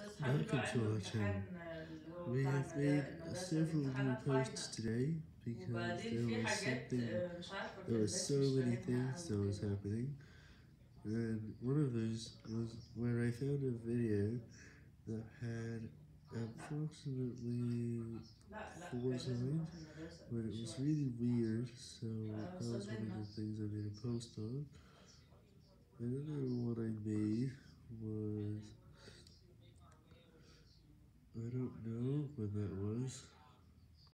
Welcome to our channel. We have made several new posts today because there was something, there was so many things that was happening, and one of those was where I found a video that had approximately four signs, but it was really weird, so that was one of the things I made a post on. Another one I made was I don't know when that was.